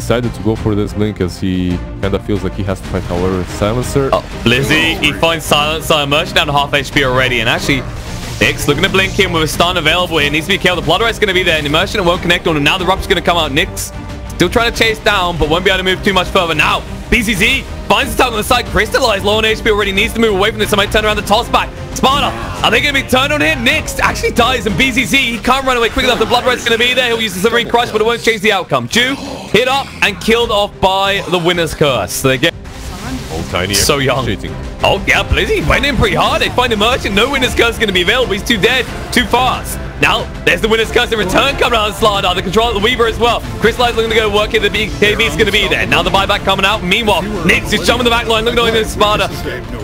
decided to go for this blink as he kind of feels like he has to fight however silencer. Oh, Blizzy, he finds silencer, Merchant down to half HP already, and actually Nyx looking to blink him with a stun available here. Needs to be careful. The Blood Rite's going to be there, and Immersion won't connect on him. Now the Rupture's going to come out. Nyx still trying to chase down, but won't be able to move too much further. Now, BZZ finds the time on the side. Crystallize low on HP already. Needs to move away from this. Somebody turn around the toss back. Sparta, are they going to be turned on here? Nyx actually dies, and BZZ, he can't run away quick enough. The Blood Rite's going to be there. He'll use the Slithereen Crush, but it won't change the outcome. Ju hit up and killed off by the Winter's Curse. So they get Oh, tiny. so young. Cheating. Oh, yeah, Blizzy went in pretty hard. They find a merchant. No winter's curse is going to be available. He's too dead, too fast. Now, there's the winner's in return coming out on Slardar. The control of the Weaver as well. Light's looking to go work it. The BKB is going to be there. Now the buyback coming out. Meanwhile, Nyx is jumping the back line. Looking at this Sparta.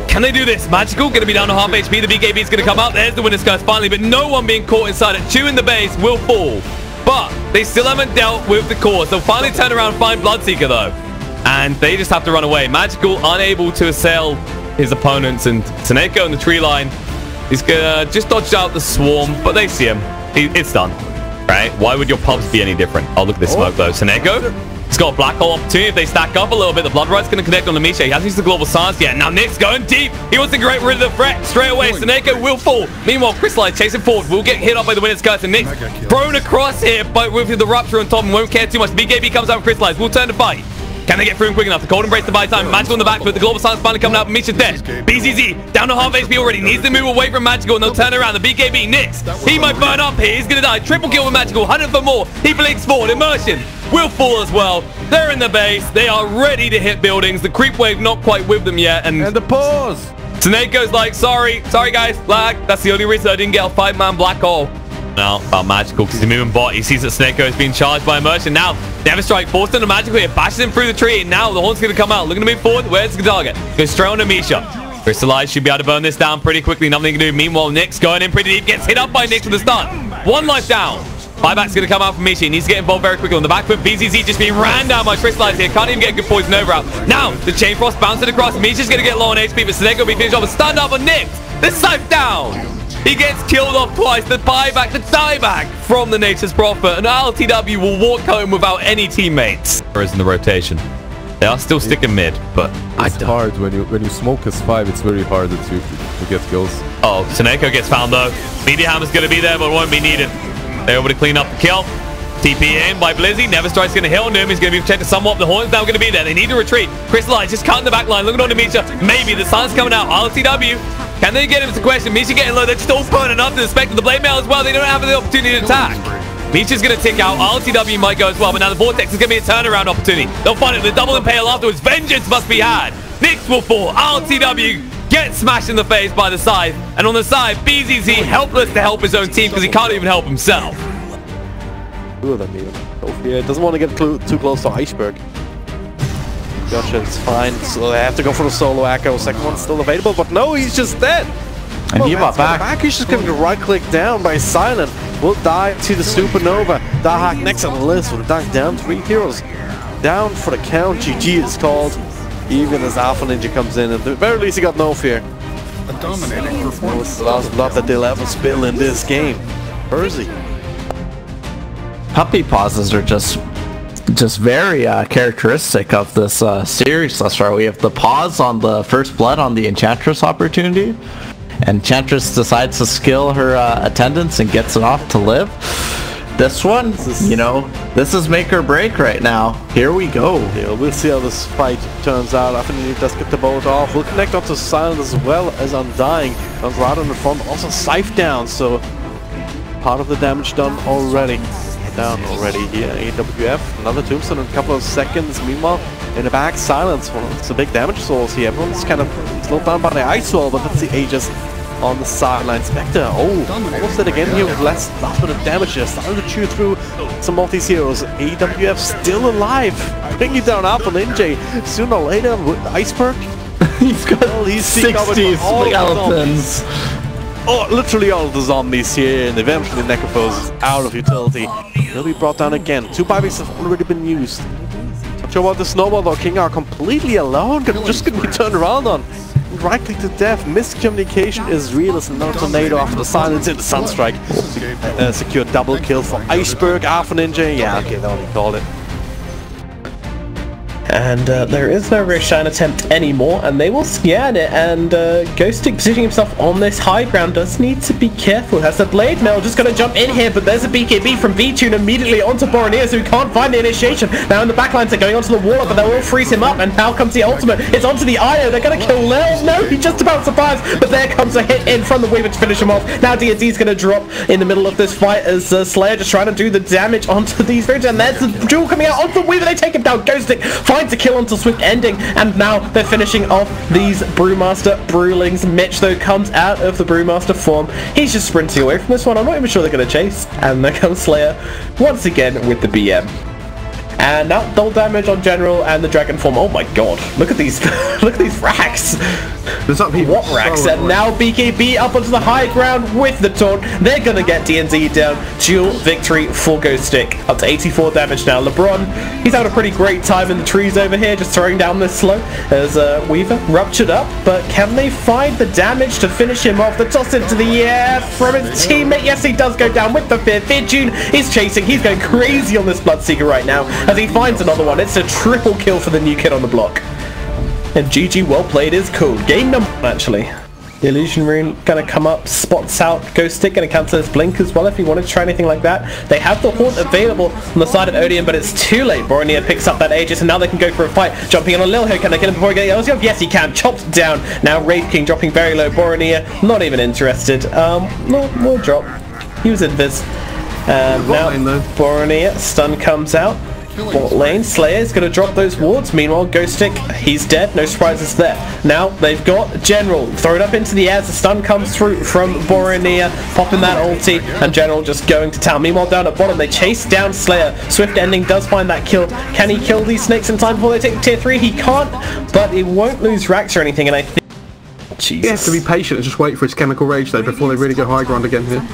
Can they do this? Magical going to be down to half HP. The BKB is going to come out. There's the winter's curse finally, but no one being caught inside it. Two in the base will fall. But they still haven't dealt with the cause. They'll finally turn around and find Bloodseeker though and they just have to run away. Magical unable to assail his opponents, and Taneko in the tree line, he's gonna just dodge out the swarm, but they see him. He, it's done, right? Why would your pubs be any different? Oh, look at this smoke though. Taneko, he's got a black hole opportunity. If they stack up a little bit, the Blood Rite's gonna connect on the Misha. He hasn't used the global silence yet. Now Nyx going deep. He wants to get rid of the threat straight away. Taneko will fall. Meanwhile, Crystallite chasing forward. We'll get hit up by the winter's curse, and Nyx thrown across here, but with the rupture on top, and won't care too much. The BKB comes out with Crystallite. Will turn to fight. Can they get through him quick enough? The cold embrace the buy time. Magical in the back foot. The global silence finally coming out. Misha's dead. BZZ down to half HP already. Needs to move away from Magical and they'll turn around. The BKB Nyx. He might burn up here. He's going to die. Triple kill with Magical. 100 for more. He blinks forward. Immersion will fall as well. They're in the base. They are ready to hit buildings. The creep wave not quite with them yet. And, And the pause. Taneko's like, sorry. Sorry, guys. Lag. That's the only reason I didn't get a five-man black hole. Now, about Magical, because he's moving bot. He sees that Sneko is being charged by a. Now, Nether Strike forced into Magical here. Bashes him through the tree. And now the horn's going to come out. Looking to move forward. Where's the target? Goes straight on to Misha. Crystallize should be able to burn this down pretty quickly. Nothing can do. Meanwhile, Nyx going in pretty deep. Gets hit up by Nyx with the stun. One life down. Buyback's going to come out from Misha. He needs to get involved very quickly on the back foot. BZZ just being ran down by Crystallize here. Can't even get a good poison over out. Now, the Chain Frost bouncing across. Misha's going to get low on HP, but Sneko will be finished off. A stun up on Nyx. The scythe down. He gets killed off twice. The buyback, the dieback from the Nature's Prophet. And LTW will walk home without any teammates. Whereas in the rotation. They are still sticking mid, but I It's hard when you when you smoke as five. It's very hard to to get kills. Oh, Taneko gets found though. Meteor Hammer's going to be there, but won't be needed. They're able to clean up the kill. TP in by Blizzy. Nether Strike's going to hit on him. He's going to be protected somewhat. The Horn's now going to be there. They need to retreat. Crystallize just cutting the back line. Looking on to Misha. Maybe the sun's coming out. LTW. Can they get him to question? Misha getting low. They're still burning up to the spec of the blade mail as well. They don't have the opportunity to attack. Misha's going to tick out. LTW might go as well, but now the Vortex is going to be a turnaround opportunity. They'll find it. The double impale afterwards. Vengeance must be had. Nyx will fall. LTW gets smashed in the face by the side. And on the side, BZZ helpless to help his own team because he can't even help himself. Two of them even. Sophia doesn't want to get too close to Iceberg. Gotcha, it's fine. So they have to go for the solo echo. Second one's still available, but no, he's just dead. And Well, he bought that's back. He's just going to right click down by Silent. We'll die to the Supernova. Dahak next on the list with a dunk down. Three heroes down for the count. GG is called. Even as Alpha Ninja comes in. At the very least, he got no fear. A dominating performance. was the last blood that they'll ever spill in this game. Percy. Puppy pauses are just just very uh, characteristic of this uh, series thus far. We have the pause on the first blood on the Enchantress opportunity. Enchantress decides to skill her uh, attendance and gets it off to live. This one, you know, this is make or break right now. Here we go. Yeah, we'll see how this fight turns out. I think he does get the boat off. We'll connect onto Silent as well as Undying. Comes right in the front. Also Scythe down, so part of the damage done already. Down already here. AWF, another tombstone in a couple of seconds. Meanwhile, in the back, Silence. Well, it's a big damage source here. Everyone's kind of slowed down by the Ice Wall, but that's the Aegis on the sideline. Spectre, oh, almost did again here with less last bit of damage here. Starting to chew through some of these heroes. AWF still alive. Bringing down Alpha Ninja. Sooner or later, with Iceberg. He's got Well, he's seen 60 by all of them. skeletons. Oh, literally all the zombies here, and eventually Necrophos is out of utility. He'll be brought down again. Two buybacks have already been used. Not sure about the snowball though. King are completely alone. Just gonna be turned around on. Right click to death. Miscommunication is real as another tornado after the silence in the Sunstrike. Uh, secured double kill for Iceberg, Alpha Ninja. Yeah, okay, that what he called it. And uh, there is no Roshan attempt anymore, and they will scan it, and uh, Ghostic positioning himself on this high ground does need to be careful. Has the Blade Mail just going to jump in here, but there's a BKB from V-Tune immediately onto Boronier, so he can't find the initiation. Now in the backlines they're going onto the wall, but they will freeze him up, and now comes the ultimate. It's onto the IO, they're going to kill Lil. No, he just about survives, but there comes a hit in from the Weaver to finish him off. Now DNZ's going to drop in the middle of this fight as uh, Slayer just trying to do the damage onto these villages, and there's the Duel coming out onto the Weaver, they take him down. Ghostic finds a kill onto Swift ending, and now they're finishing off these Brewmaster Brewlings. Mitch, though, comes out of the Brewmaster form. He's just sprinting away from this one. I'm not even sure they're going to chase. And there comes Slayer once again with the BM. And now double damage on General and the Dragon form. Oh my god, look at these, look at these racks. There's people What racks? so and now BKB up onto the high ground with the taunt. They're gonna get DNZ down. Duel victory for Ghost Stick. Up to 84 damage now. LeBron, he's having a pretty great time in the trees over here, just throwing down this slow as uh, Weaver ruptured up. But can they find the damage to finish him off? The toss into the air from his teammate. Yes, he does go down with the fear. June is chasing. He's going crazy on this Bloodseeker right now as he finds another one. It's a triple kill for the new kid on the block. And GG well played is cool. Game number actually. The illusion rune gonna come up, spots out, Ghost Stick gonna cancel his blink as well if he wanted to try anything like that. They have the haunt available on the side of Odium, but it's too late. Boromir picks up that Aegis and now they can go for a fight. Jumping on a Lil Can I get him before he gets Elsiov? Yes he can. Chopped down. Now Wraith King dropping very low. Boromir not even interested. Um no more drop. He was invis. Um, now. Boromir stun comes out. Bot lane, Slayer is going to drop those wards. Meanwhile, Ghost Stick, he's dead. No surprises there. Now, they've got General. Throw it up into the air as the stun comes through from Boromir. Popping that ulti, and General just going to town. Meanwhile, down at bottom, they chase down Slayer. Swift Ending does find that kill. Can he kill these snakes in time before they take tier 3? He can't, but he won't lose racks or anything, and I think... You have to be patient and just wait for its chemical rage though before they really go high ground again here.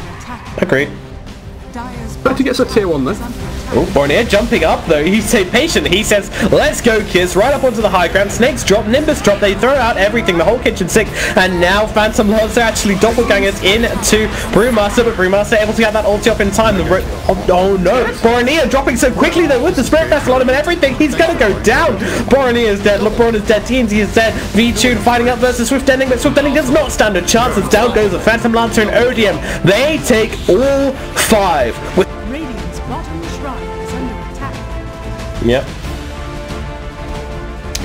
Agreed. Better get a tier one though. Oh, Borneo jumping up though. He's so patient. He says, let's go kids, right up onto the high ground. Snakes drop, Nimbus drop. They throw out everything, the whole kitchen sink. And now Phantom Lords are actually doppelgangers into Brewmaster, but Brewmaster able to get that ulti up in time. The oh, oh no, Borneo dropping so quickly though with the Spirit Vessel on him and everything. He's gonna go down. Borneo is dead, LeBron is dead, TNT is dead. V-Tune fighting up versus Swift Ending, but Swift Ending does not stand a chance as down goes the Phantom Lancer and Odium. They take all five with Yep.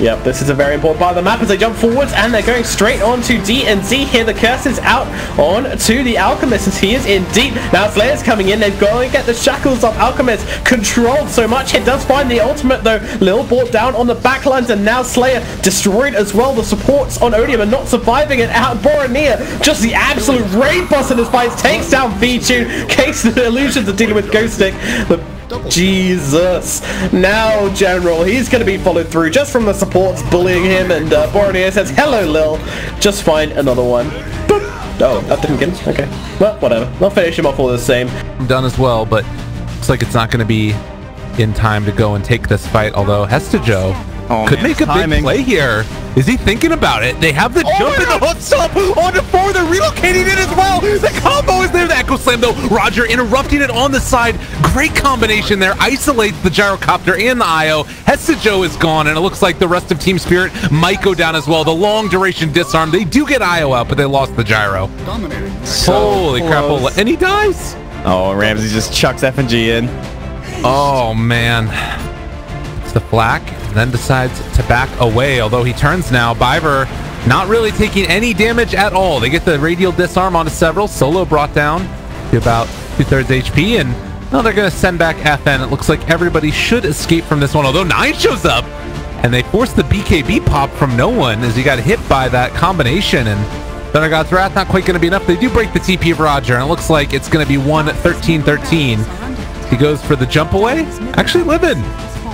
Yep, this is a very important part of the map as they jump forwards and they're going straight on to DNZ here. The curse is out on to the Alchemist as he is in deep. Now Slayer's coming in. They've got to get the shackles of Alchemist controlled so much. It does find the ultimate though. Lil brought down on the backlines and now Slayer destroyed as well. The supports on Odium are not surviving it out. Boromir, just the absolute raid boss in his fights, takes down V-Tune. Case the illusions are dealing with Ghost Stick. The Jesus. Now, General, he's going to be followed through just from the supports bullying him, and uh, Boromir says, hello, Lil. Just find another one. Boop. Oh, that didn't get him? Okay. Well, whatever. I'll finish him off all the same. I'm done as well, but looks like it's not going to be in time to go and take this fight. Although Hestejoe Oh, could man, make a timing. big play here. Is he thinking about it? They have the oh, jump and the hoof stomp onto four. They're relocating it as well. The combo is there. The Echo Slam though. Roger interrupting it on the side. Great combination there. Isolates the gyrocopter and the IO. Hestejoe is gone, and it looks like the rest of Team Spirit might go down as well. The long duration disarm. They do get IO out, but they lost the gyro. Dominating. Holy crap! And he dies. Oh, Ramsey just chucks FNG in. Oh man. It's the flak, then decides to back away, although he turns now. Biver not really taking any damage at all. They get the radial disarm onto several. Solo brought down to about two-thirds HP, and now they're going to send back FN. It looks like everybody should escape from this one, although Nine shows up, and they force the BKB pop from no one as he got hit by that combination, and Thunder God's Wrath not quite going to be enough. They do break the TP of Roger, and it looks like it's going to be 1-13-13. He goes for the jump away. Actually living.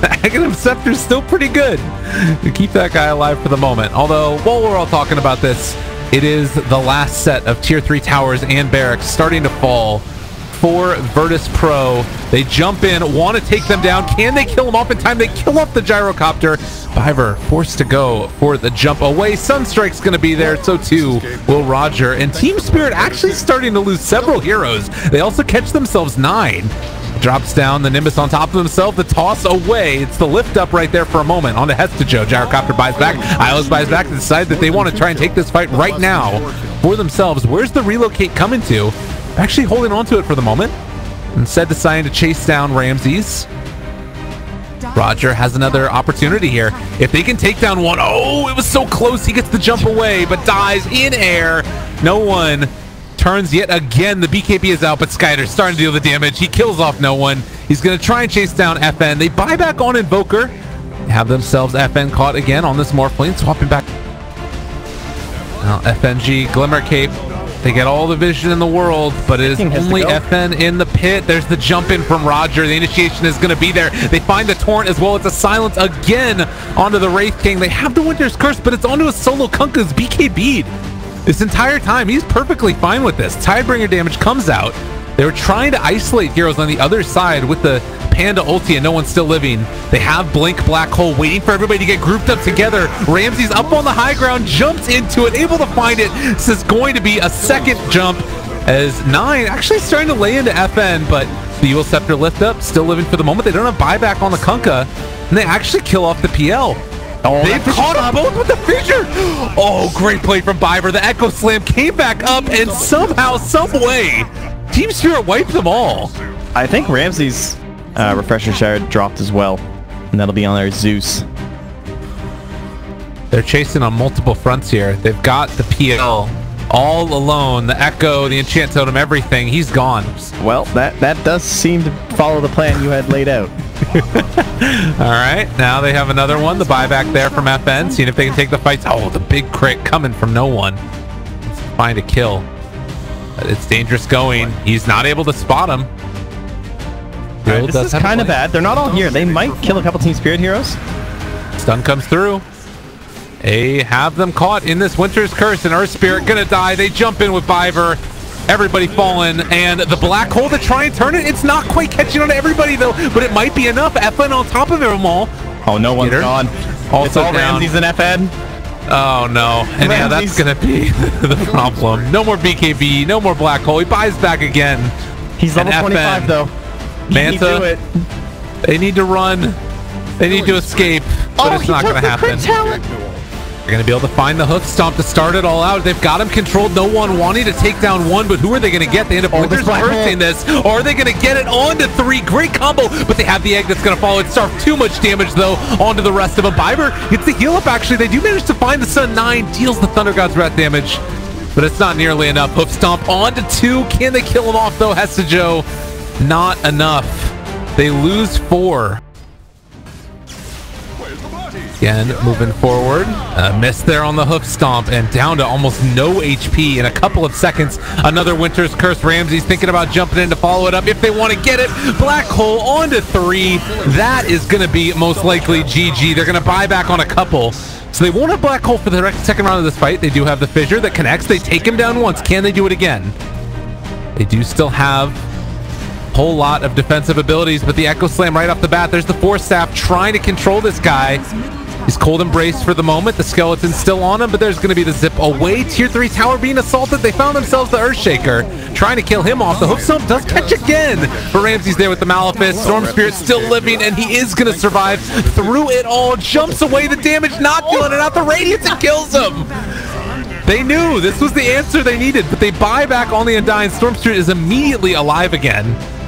Aghanim Scepter's still pretty good to keep that guy alive for the moment. Although, while we're all talking about this, it is the last set of Tier 3 towers and barracks starting to fall for Virtus Pro. They jump in, want to take them down. Can they kill them off in time? They kill off the gyrocopter. Biver forced to go for the jump away. Sunstrike's going to be there. So too will Roger. And Team Spirit actually starting to lose several heroes. They also catch themselves nine. Drops down the Nimbus on top of himself. The toss away. It's the lift up right there for a moment. On to Hestejoe. Gyrocopter buys back. Isles buys back. They decide that they want to try and take this fight right now for themselves. Where's the relocate coming to? Actually holding on to it for the moment. Instead deciding to chase down Ramses. Roger has another opportunity here. If they can take down one, oh, it was so close. He gets the jump away, but dies in air. No one turns yet again. The BKB is out, but Skyder's starting to deal the damage. He kills off no one. He's going to try and chase down FN. They buy back on Invoker. Have themselves FN caught again on this Morphling, swapping back. Now FNG, Glimmer Cape. They get all the vision in the world, but it is King has to only. FN in the pit. There's the jump in from Roger. The initiation is going to be there. They find the Torrent as well. It's a silence again onto the Wraith King. They have the Winter's Curse, but it's onto a solo Kunkka's BKB'd. This entire time, he's perfectly fine with this. Tidebringer damage comes out. They were trying to isolate heroes on the other side with the Panda ulti and no one's still living. They have Blink Black Hole waiting for everybody to get grouped up together. Ramsey's up on the high ground, jumps into it, able to find it. This is going to be a second jump as Nine actually starting to lay into FN, but the Eul's Scepter lift up, still living for the moment. They don't have buyback on the Kunkka, and they actually kill off the PL. They've caught them both with the fissure. Oh, great play from Biver. The Echo Slam came back up, and somehow, some way, Team Spirit wiped them all. I think Ramsey's uh, refresher shard dropped as well, and that'll be on their Zeus. They're chasing on multiple fronts here. They've got the PL all alone. The Echo, the Enchant Totem, everything. He's gone. Well, that that does seem to follow the plan you had laid out. All right, now they have another one. The buyback there from FN, seeing if they can take the fights. Oh, the big crit coming from no one. Let's find a kill. But it's dangerous going. He's not able to spot him. Bill this is kind of bad. They're not all here. They might kill a couple Team Spirit heroes. Stun comes through. They have them caught in this Winter's Curse, and Earth Spirit gonna die. They jump in with Biver. Everybody fallen, and the black hole to try and turn it. It's not quite catching on to everybody though, but it might be enough. FN on top of them all. Oh, no one's Get her. gone. Also it's all down. Ramses and FN. Oh no, and yeah, that's gonna be the problem. No more BKB, no more black hole. He buys back again. He's And level 25 FN. though. Can he Manta, do it? they need to run. They need to escape, but Oh, it's he not took gonna the happen. They're going to be able to find the hoof stomp to start it all out. They've got him controlled. No one wanting to take down one, but who are they going to get? They end up Oh, Winter's this black bursting this. Or are they going to get it onto three? Great combo, but they have the egg that's going to follow. It starved too much damage, though, onto the rest of them. Biver gets the heal up, actually. They do manage to find the Sun 9, deals the Thunder God's Wrath damage, but it's not nearly enough. Hoof stomp onto two. Can they kill him off, though? Hestejoe, not enough. They lose four. Again, moving forward. Uh, miss there on the hoof stomp and down to almost no HP in a couple of seconds. Another Winter's Curse. Ramsey's thinking about jumping in to follow it up if they want to get it. Black Hole on to three. That is going to be most likely GG. They're going to buy back on a couple. So they won't have Black Hole for the second round of this fight. They do have the fissure that connects. They take him down once. Can they do it again? They do still have a whole lot of defensive abilities, but the Echo Slam right off the bat. There's the Force Staff trying to control this guy. He's cold embrace for the moment. The skeleton's still on him, but there's going to be the zip away. Tier 3 tower being assaulted. They found themselves the Earthshaker trying to kill him off. The hoof stomp does catch again, but Ramsey's there with the Malefice. Storm Spirit still living, and he is going to survive through it all. Jumps away the damage, not feeling it out. The Radiance and kills him. They knew this was the answer they needed, but they buy back on the Undying. Storm Spirit is immediately alive again.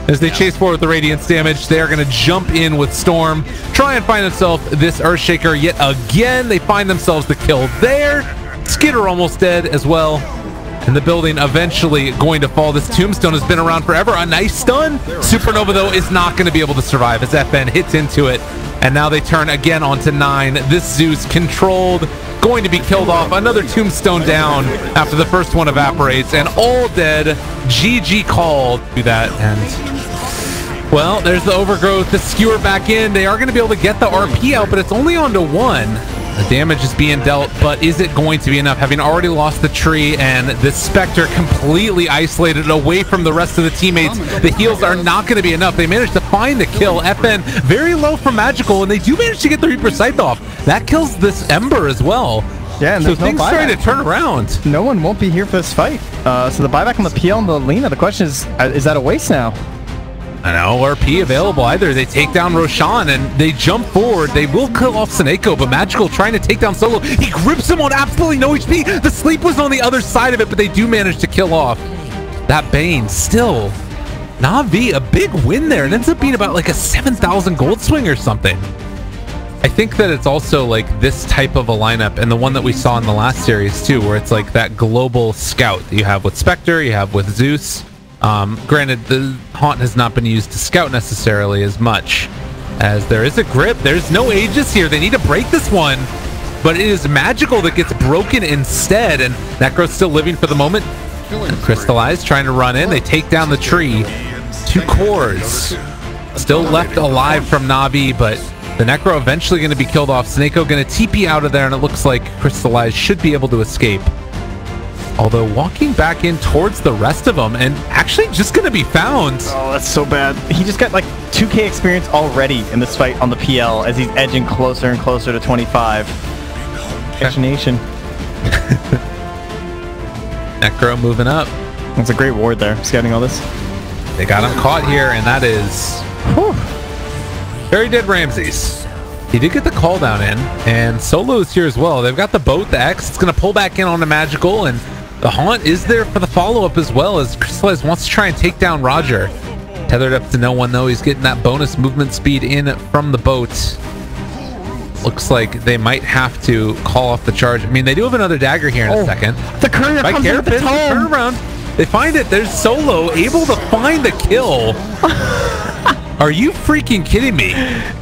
As they chase forward with the Radiance damage, they are going to jump in with Storm, try and find themselves this Earthshaker yet again. They find themselves the kill there. Skitter almost dead as well. And the building eventually going to fall. This tombstone has been around forever. A nice stun. Supernova, though, is not going to be able to survive as FN hits into it. And now they turn again onto nine. This Zeus controlled, going to be killed off. Another tombstone down after the first one evaporates. And all dead. GG called. to that. And well, there's the overgrowth, the skewer back in. They are going to be able to get the RP out, but it's only on to one. The damage is being dealt, but is it going to be enough? Having already lost the tree and the Spectre completely isolated away from the rest of the teammates, the heals are not going to be enough. They managed to find the kill. FN very low for Magical, and they do manage to get the Reaper Scythe off. That kills this Ember as well. Yeah, and so there's no things starting to turn around. No one won't be here for this fight. Uh, so the buyback on the PL and the Lena, the question is, uh, is that a waste now? I know, RP available either. They take down Roshan and they jump forward. They will kill off Seneko, but Magical trying to take down Solo. He grips him on absolutely no HP. The sleep was on the other side of it, but they do manage to kill off that Bane. Still, Navi, a big win there. It ends up being about like a 7,000 gold swing or something. I think that it's also like this type of a lineup and the one that we saw in the last series too, where it's like that global scout that you have with Spectre, you have with Zeus. Um, granted, the Haunt has not been used to scout necessarily as much as there is a grip. There's no Aegis here. They need to break this one, but it is magical that gets broken instead. And Necro's still living for the moment. Crystallize trying to run in. They take down the tree. Two cores still left alive from Navi, but the Necro eventually going to be killed off. Snako going to TP out of there, and it looks like Crystallize should be able to escape. Although walking back in towards the rest of them, and actually just going to be found. Oh, that's so bad. He just got like 2k experience already in this fight on the PL as he's edging closer and closer to 25. Catch Nation. Necro moving up. That's a great ward there, scouting all this. They got him caught here, and that is very dead Ramses. He did get the call down in, and Solo is here as well. They've got the boat, the X. It's going to pull back in on the Magical, and the Haunt is there for the follow-up as well as Crystallize wants to try and take down Roger. Tethered up to no one, though. He's getting that bonus movement speed in from the boat. Looks like they might have to call off the charge. I mean, they do have another dagger here in a oh, second. The courier By comes in with the Carapace, they turn around. They find it. There's Solo able to find the kill. Are you freaking kidding me?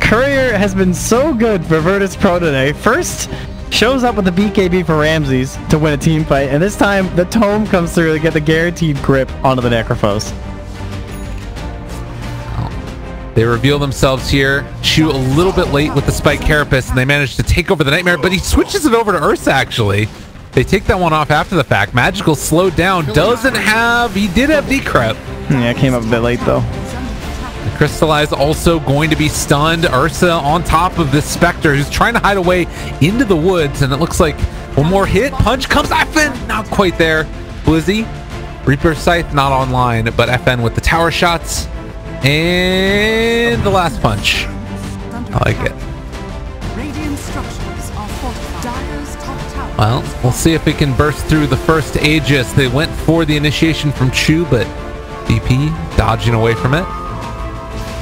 Courier has been so good for Virtus Pro today. First, shows up with the BKB for Ramses to win a team fight, and this time the tome comes through to get the guaranteed grip onto the Necrophos. They reveal themselves here. Chu a little bit late with the Spike Carapace, and they manage to take over the Nightmare, but he switches it over to Ursa, actually. They take that one off after the fact. Magical slowed down. Doesn't have... He did have Decrep. Hmm, yeah, came up a bit late though. Crystallize also going to be stunned. Ursa on top of this Spectre who's trying to hide away into the woods. And it looks like one more hit. Punch comes. FN not quite there. Blizzy. Reaper Scythe not online, but FN with the tower shots. And the last punch. I like it. Well, we'll see if we can burst through the first Aegis. They went for the initiation from Chu, but DP dodging away from it.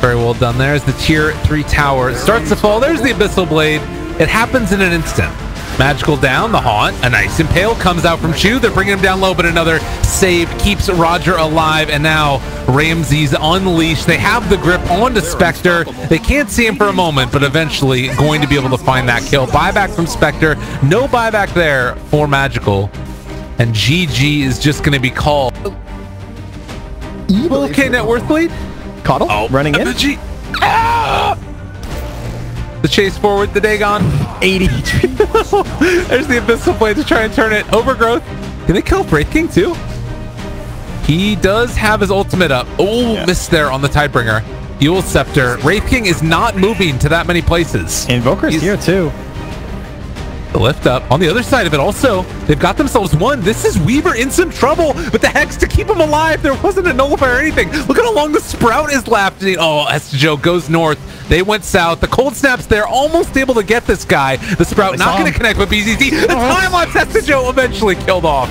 Very well done there as the tier 3 tower starts to fall. There's the Abyssal Blade. It happens in an instant. Magical down, the Haunt. A nice Impale comes out from Chu. They're bringing him down low, but another save keeps Roger alive. And now Ramses unleashed. They have the grip onto Spectre. They can't see him for a moment, but eventually going to be able to find that kill. Buyback from Spectre. No buyback there for Magical. And GG is just going to be called. Okay, net worth bleed. Coddle Oh, running in. The, Ah! the chase forward, the Dagon. 80. There's the Abyssal Blade to try and turn it. Overgrowth. Can they kill Wraith King too? He does have his ultimate up. Oh, missed there on the Tidebringer. Eul's Scepter. Wraith King is not moving to that many places. Invoker's He's- here too. The lift up. On the other side of it also, they've got themselves one. This is Weaver in some trouble, but the Hex to keep him alive. There wasn't a nullifier or anything. Look at how long the Sprout is left. Oh, Joe goes north. They went south. The Cold Snap's there, almost able to get this guy. The Sprout not going to connect with BZZ. The time lapse Joe eventually killed off.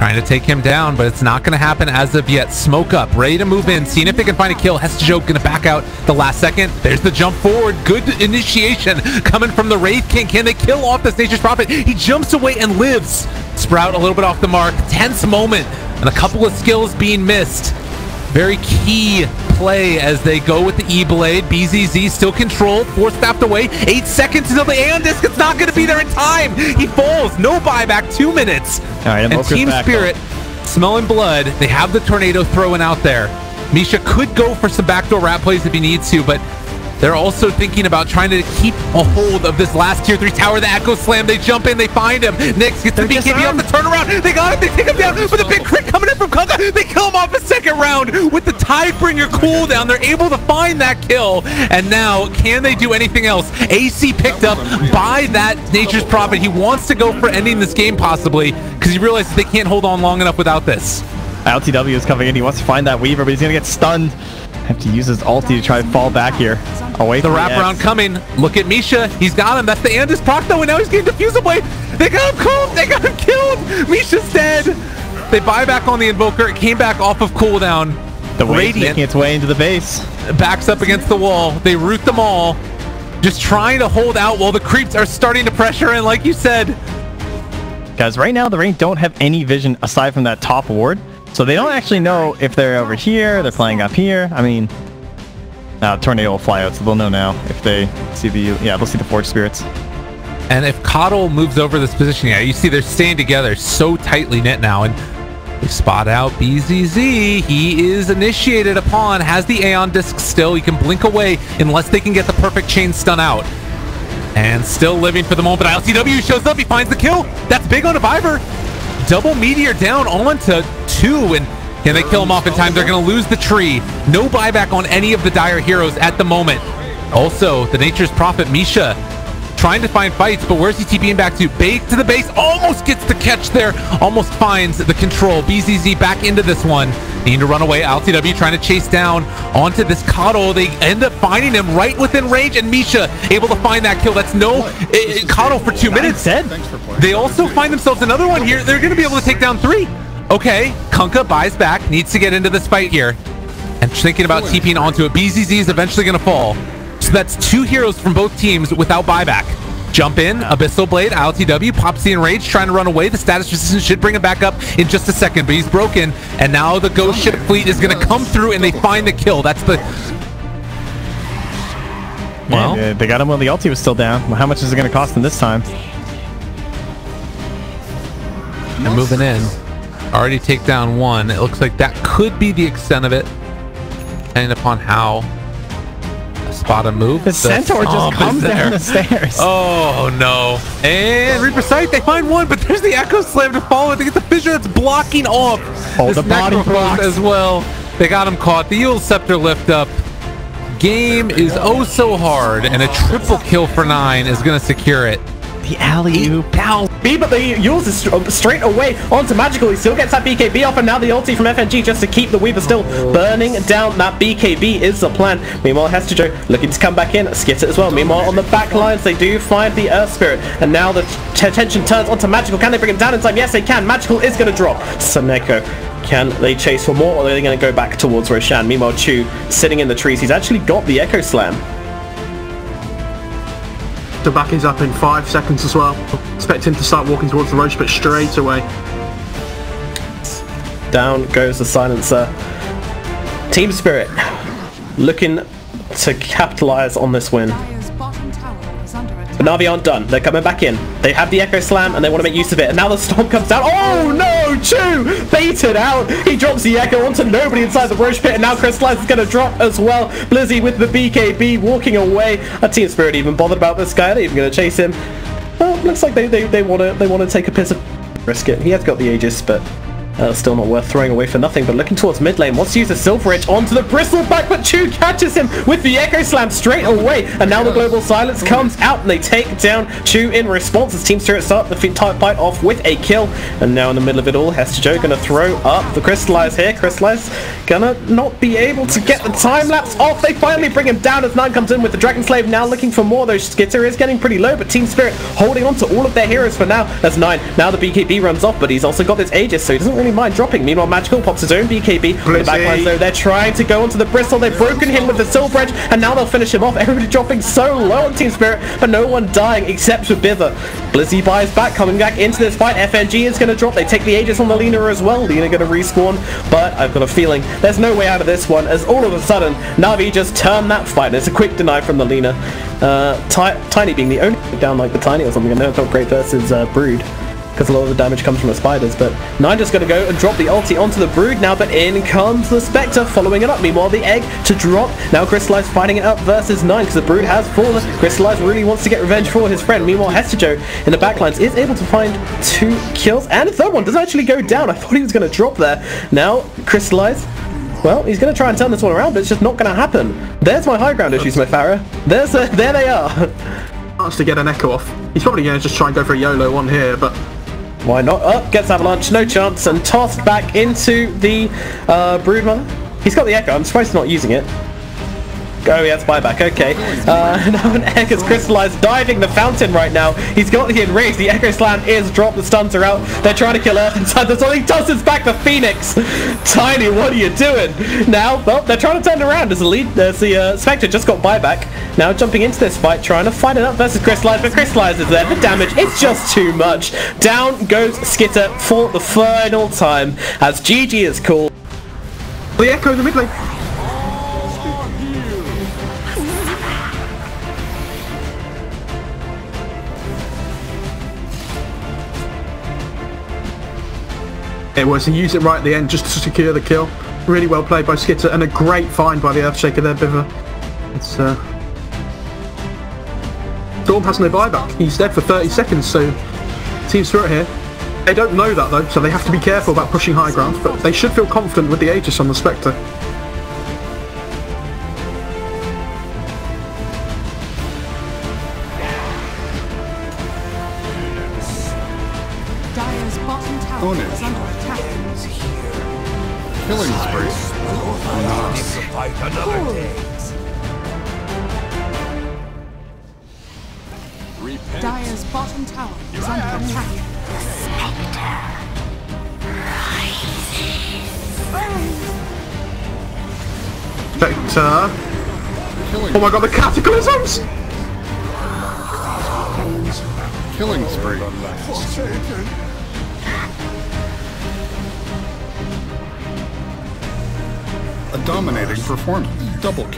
Trying to take him down, but it's not going to happen as of yet. Smoke up, ready to move in, seeing if they can find a kill. Hestejoke going to back out the last second. There's the jump forward. Good initiation coming from the Wraith King. Can they kill off this Nature's Prophet? He jumps away and lives. Sprout a little bit off the mark. Tense moment, and a couple of skills being missed. Very key play as they go with the E-Blade. BZZ still controlled, four staffed away. Eight seconds until the Aeon Disc. It's not going to be there in time. He falls. No buyback. Two minutes. All right, and Team back, Spirit, smelling blood. They have the tornado throwing out there. Misha could go for some backdoor rat plays if he needs to, but they're also thinking about trying to keep a hold of this last tier three tower. The Echo Slam. They jump in. They find him. Nyx gets the They're BKB off the turnaround. They got him. They take him down with a big crit coming in from Kuga. They kill him off a second round with the Tidebringer cooldown. They're able to find that kill. And now, can they do anything else? AC picked up by that Nature's Prophet. He wants to go for ending this game possibly because he realizes they can't hold on long enough without this. LTW is coming in. He wants to find that Weaver, but he's gonna get stunned. Have to use his ulti to try to fall back here. Away The wraparound X. coming. Look at Misha. He's got him. That's the Aeon Disc proc though, and now he's getting defused away. They got him cooled. They got him killed. Misha's dead. They buy back on the Invoker. It came back off of cooldown. The wave's Radiant making its way into the base. backs up against the wall. They root them all. Just trying to hold out while the creeps are starting to pressure in, like you said. Guys, right now the Rain don't have any vision aside from that top ward. So they don't actually know if they're over here, they're flying up here. I mean, uh, Tornado will fly out, so they'll know now if they see the, yeah, they'll see the Forge Spirits. And if Coddle moves over this position, yeah, you see they're staying together so tightly knit now. And they spot out BZZ. He is initiated upon, has the Aeon disc still. He can blink away unless they can get the perfect chain stun out. And still living for the moment, ILCW shows up. He finds the kill. That's big on a Biver. Double Meteor down onto two. And can they kill him off in time? They're going to lose the tree. No buyback on any of the Dire heroes at the moment. Also, the Nature's Prophet, Misha, trying to find fights, but where's he TPing back to? Bait to the base, almost gets the catch there, almost finds the control. BZZ back into this one. Need to run away. LTW trying to chase down onto this Coddle. They end up finding him right within range, and Misha able to find that kill. That's no eh, Coddle for two minutes. Dead. They also find themselves another one here. They're going to be able to take down three. Okay, Kunkka buys back, needs to get into this fight here. And thinking about TPing onto it. BZZ is eventually going to fall. So that's two heroes from both teams without buyback. Jump in, Abyssal Blade, LTW, pops the Enrage, trying to run away. The status resistance should bring him back up in just a second, but he's broken. And now the Ghost Ship fleet is going to come through and they find the kill. That's the... Well, Yeah, they got him while the ulti was still down. Well, how much is it going to cost them this time? and moving in. Already take down one. It looks like that could be the extent of it. Depending upon how spot a move. The Centaur just is oh, comes down there. the stairs. Oh no. And Reaper Scythe, they find one, but there's the Echo Slam to follow it. They get the fissure that's blocking off Oh, the body blocks. as well. They got him caught. The Eul's Scepter lift up. Game is oh so hard, and a triple kill for nine is going to secure it. The alley oop. B, but the Yules is st- straight away onto Magical. He still gets that BKB off, and now the ulti from FNG just to keep the Weaver still burning down that BKB is the plan. Meanwhile, Hestejoe looking to come back in, skit it as well. Meanwhile, on the back lines, they do find the Earth Spirit, and now the attention turns onto Magical. Can they bring him down in time? Yes, they can. Magical is going to drop. Saneko. Can they chase for more, or are they going to go back towards Roshan? Meanwhile, Chu sitting in the trees. He's actually got the Echo Slam. The back is up in five seconds as well. Expect him to start walking towards the roach, but straight away. Down goes the silencer. Team Spirit looking to capitalize on this win. But Navi aren't done. They're coming back in. They have the Echo Slam and they want to make use of it. And now the Storm comes down. Oh no! Chu baited out. He drops the Echo onto nobody inside the Rosh Pit. And now Crystallize is going to drop as well. Blizzy with the BKB walking away. A Team Spirit even bothered about this guy. They're even going to chase him. Well, looks like they, they, they want to they want to take a piss of risk it. He has got the Aegis, but uh, still not worth throwing away for nothing, but looking towards mid lane, wants to use the Silver Edge onto the Bristleback, but Chu catches him with the Echo Slam straight away, and now the Global Silence comes out, and they take down Chu in response as Team Spirit start the fight off with a kill, and now in the middle of it all, Hestejoe gonna throw up the Crystallize here, Crystallize gonna not be able to get the time lapse off, they finally bring him down as Nine comes in with the Dragon Slave, now looking for more, though Skitter is getting pretty low, but Team Spirit holding on to all of their heroes for now, that's Nine, now the BKB runs off, but he's also got this Aegis, so he doesn't really mind dropping, meanwhile Magical pops his own BKB, on the though, they're trying to go onto the Bristol, they've broken him with the Silver Edge, and now they'll finish him off, everybody dropping so low on Team Spirit, but no one dying except for Bither. Blizzy buys back, coming back into this fight, FNG is going to drop, they take the Aegis on the Lena as well, Lena going to respawn, but I've got a feeling there's no way out of this one, as all of a sudden, Navi just turned that fight, there's a quick deny from the Lena, uh, Tiny being the only down like the Tiny or something, I know it's not great versus uh, Brood, because a lot of the damage comes from the spiders, but Nine just going to go and drop the ulti onto the Brood now, but in comes the Spectre following it up. Meanwhile, the Egg to drop. Now Crystallize fighting it up versus Nine because the Brood has fallen. Crystallize really wants to get revenge for his friend. Meanwhile, Hestejoe in the backlines is able to find two kills, and a third one doesn't actually go down. I thought he was going to drop there. Now, Crystallize well, he's going to try and turn this one around, but it's just not going to happen. There's my high ground issues, my Farah. There's a, there they are. Chance to get an echo off. He's probably going to just try and go for a YOLO one here, but Why not? Up gets Avalanche, no chance, and tossed back into the uh, Broodmother. He's got the Echo. I'm surprised he's not using it. Oh, he has buyback. Okay. Uh, now an Echo's crystallized, diving the fountain right now. He's got the enraged. The Echo Slam is dropped. The stuns are out. They're trying to kill Earth inside. That's all he does is back the Phoenix. Tiny, what are you doing? Now, well, they're trying to turn around as the lead. As the uh, Spectre just got buyback. Now jumping into this fight, trying to fight it up versus Crystallize, but Crystallize is there. The damage, it's just too much. Down goes Skitter for the final time as GG is called. The Echo in the mid lane. It was, he used it right at the end just to secure the kill. Really well played by Skitter and a great find by the Earthshaker there, Biver. It's, uh... Storm has no buyback. He's dead for 30 seconds, so... Team Spirit here. They don't know that though, so they have to be careful about pushing high ground, but they should feel confident with the Aegis on the Spectre.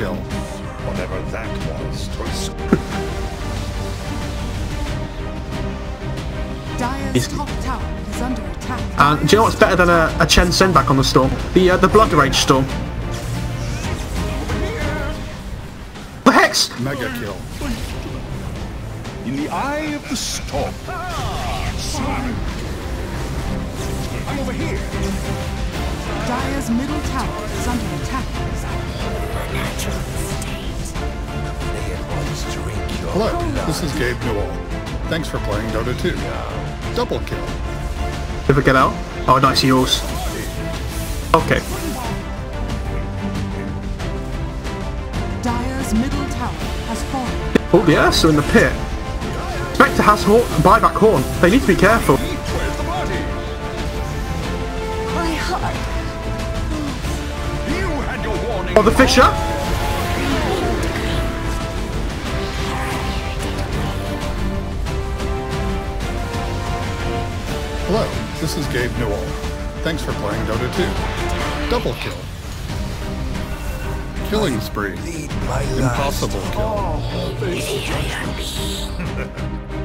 Double kill. Whatever that was. Dire's top tower is under attack. And do you know what's better than a, a Chen Sen back on the Storm? The uh, the Blood Rage Storm. The Hex! Mega kill. In the eye of the storm. I'm over here. Dire's middle tower is under attack. Hello, this is Gabe Newell. Thanks for playing Dota 2. Double kill. Did we get out? Oh, nice, yours. Okay. Dire's middle tower has fallen. Oh, the Ursa in the pit. Spectre has horn, buyback horn. They need to be careful. Oh, the Fissure! Hello, this is Gabe Newell. Thanks for playing Dota 2. Double kill. Killing spree. Impossible kill.